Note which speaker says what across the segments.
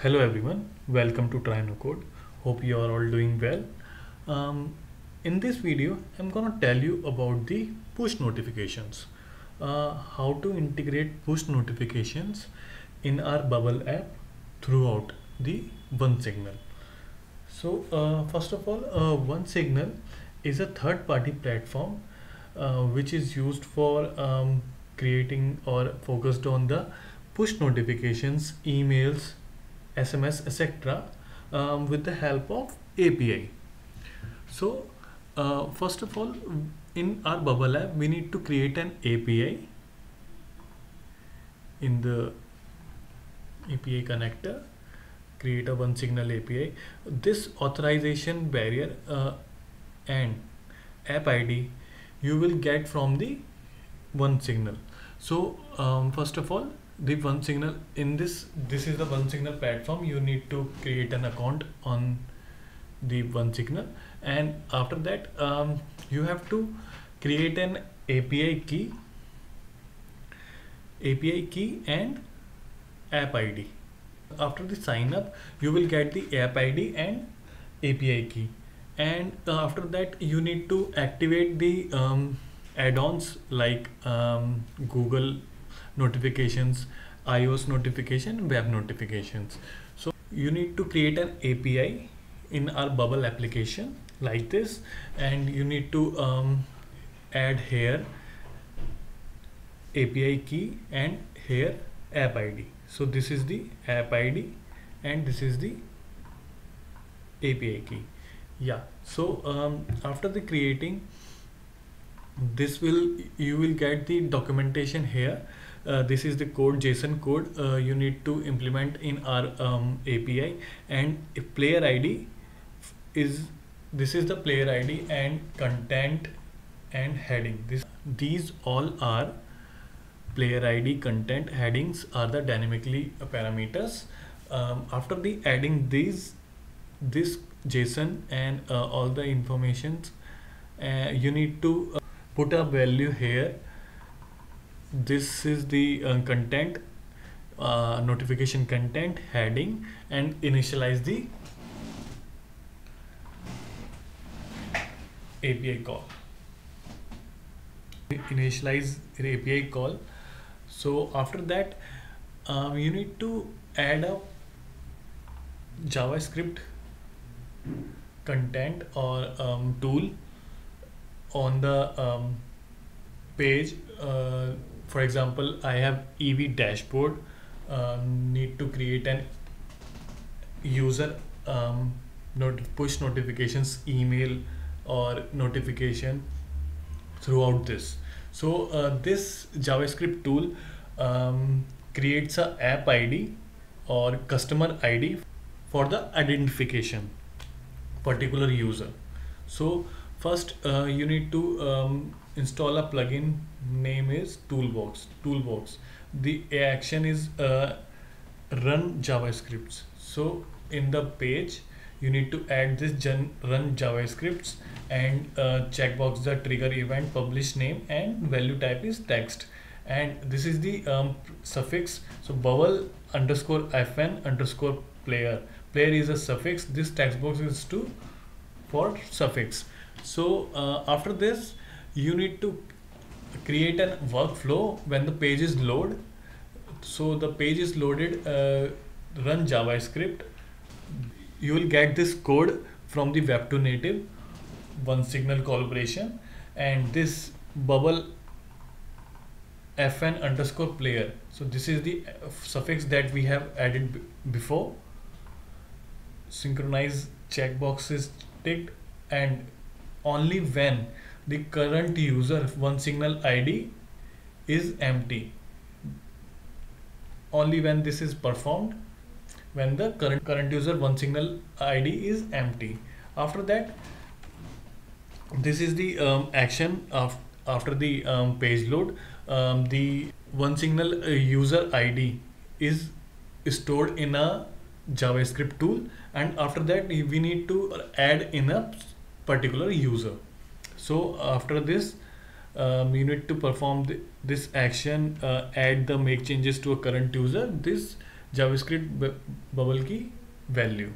Speaker 1: Hello everyone, welcome to Try No Code. Hope you are all doing well. Um, in this video, I'm gonna tell you about the push notifications. Uh, how to integrate push notifications in our Bubble app throughout the OneSignal. So uh, first of all, uh, OneSignal is a third-party platform uh, which is used for um, creating or focused on the push notifications, emails, SMS, etc. Um, with the help of API. So uh, first of all, in our Bubble app, we need to create an API in the API connector create a one signal API this authorization bearer uh, and app ID you will get from the one signal so um, first of all the one signal in this this is the one signal platform. You need to create an account on the one signal. And after that um, you have to create an API key API key and app ID after the sign up you will get the app id and api key. And uh, after that you need to activate the um, add-ons like um, google notifications ios notification web notifications. So you need to create an api in our bubble application like this and you need to um, add here api key and here app id so this is the app id and this is the api key. Yeah. So um, after the creating this will you will get the documentation here. Uh, this is the code json code uh, you need to implement in our um, api and player id is this is the player id and content and heading. This these all are player id content headings are the dynamically parameters. Um, after the adding these this json and uh, all the informations uh, you need to uh, put a value here. This is the uh, content uh, notification content heading and initialize the API call. Initialize the API call. So after that um, you need to add a javascript content or um, tool on the um, page uh, for example i have ev dashboard um, need to create an user um, not push notifications email or notification throughout this so uh, this JavaScript tool um, creates a app ID or customer ID for the identification particular user. So first uh, you need to um, install a plugin name is toolbox toolbox. The action is uh, run javascripts. So in the page you need to add this gen run javascripts and uh, checkbox the trigger event publish name and value type is text. And this is the um, suffix. So bubble underscore fn underscore player. Player is a suffix. This text box is to for suffix so uh, after this you need to create a workflow when the page is load. So the page is loaded uh, run javascript. You will get this code from the web2 native one signal collaboration and this bubble fn underscore player. So this is the suffix that we have added before. Synchronize checkbox is ticked and only when the current user one signal id is empty. Only when this is performed when the current current user one signal id is empty. After that this is the um, action of after the um, page load um, the OneSignal uh, user id is stored in a javascript tool. And after that we need to add in a particular user. So after this um, you need to perform this action uh, add the make changes to a current user. This javascript bubble key value.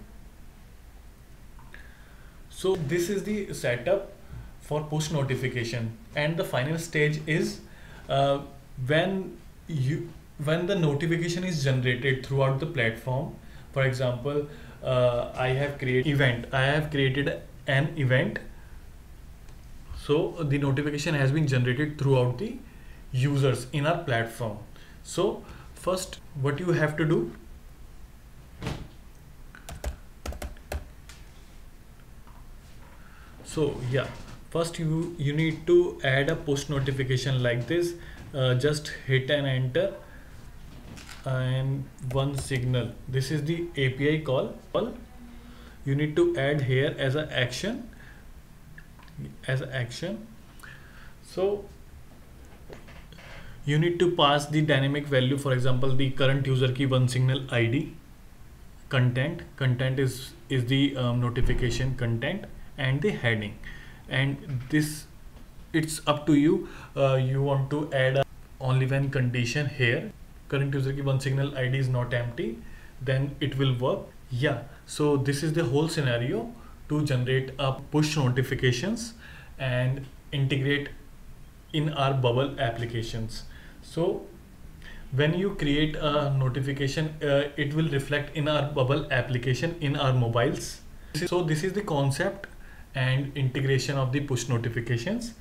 Speaker 1: So this is the setup for push notification. And the final stage is uh, when you when the notification is generated throughout the platform. For example uh, I have created event. I have created an event. So the notification has been generated throughout the users in our platform. So first what you have to do? So yeah first you you need to add a push notification like this. Uh, just hit and enter and one signal. This is the API call you need to add here as an action as an action. So you need to pass the dynamic value for example the current user key one signal ID content. Content is is the um, notification content and the heading. And this it's up to you. Uh, you want to add a only when condition here. Current user key one signal id is not empty. Then it will work yeah so this is the whole scenario to generate a push notifications and integrate in our bubble applications. So when you create a notification uh, it will reflect in our bubble application in our mobiles. So this is the concept and integration of the push notifications.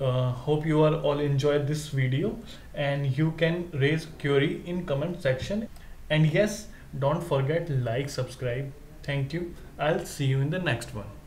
Speaker 1: Uh, hope you are all enjoyed this video and you can raise query in comment section. And yes don't forget like subscribe. Thank you. I'll see you in the next one